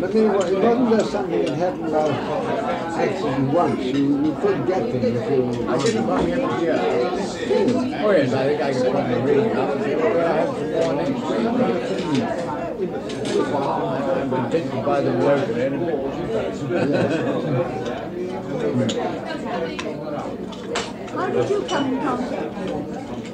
But it wa- it wasn't just something that happened by accident once. You, you could get them if you... I didn't come here every year. Oh yes, I think I can probably read it up. I have some more next week. I've been taken by the work and How did you come in contact?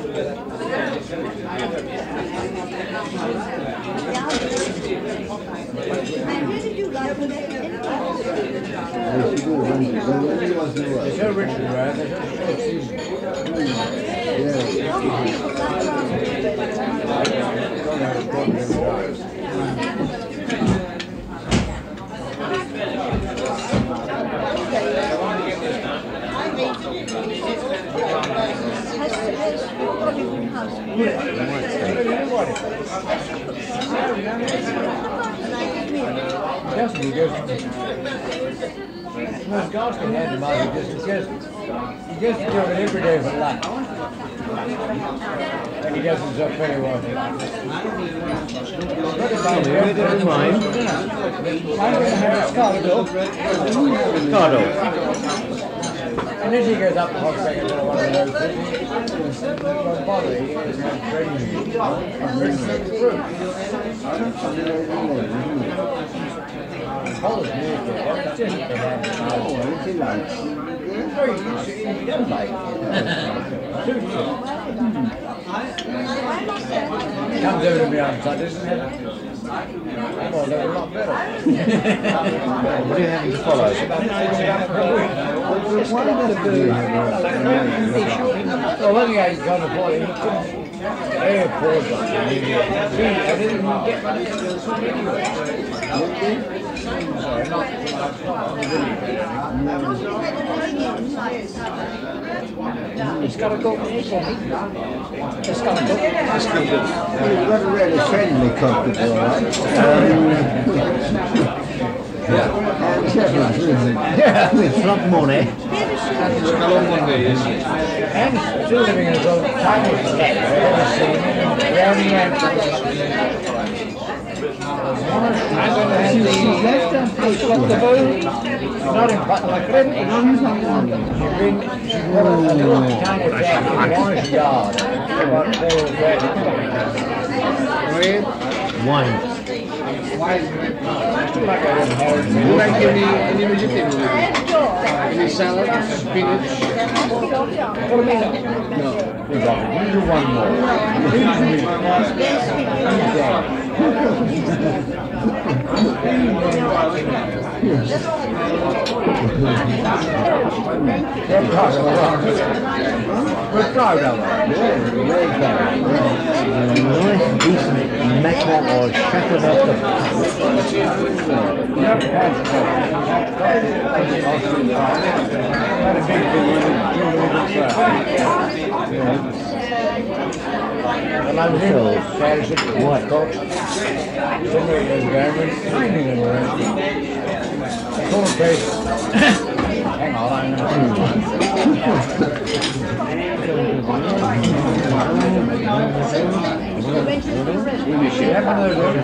I really do like her. Yes, you do, don't you? But only once in a while. It's her Richard, right? It's her- Yeah. Yes, goes. Well, God's can hand him he just, just, just do it every day for life. And he does himself very well. Never mind. I'm gonna have a Scotto. Cardo. And then he goes up to to of. Don't just. Comes over to me on Sundays and has well, they're a lot better. What are you having to follow? Well, airport. See, I didn't get money to the anyway. Sorry, not, not, not It's got to go, it's to. It's got a really friendly comfortable, right? And with him. Yeah, with front money. And still living in his own tiny flat, not in button like a. You like any, any? Any salad, spinach? No. You do one more. We're proud it. It. And I'm here, Patterson, what, them around. Corn paste. Hang on, I'm gonna. Shattered no, well, shattered no, you can't. Most of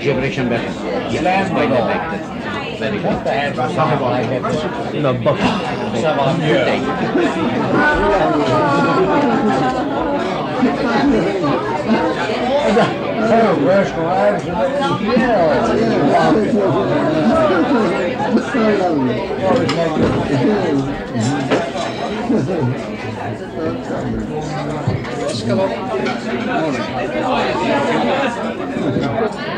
Generation back. Slammed by it the all. back. Very What good. the heck was something like that? No, book. Some of you. Oh, worse lives than yeah. Always make it.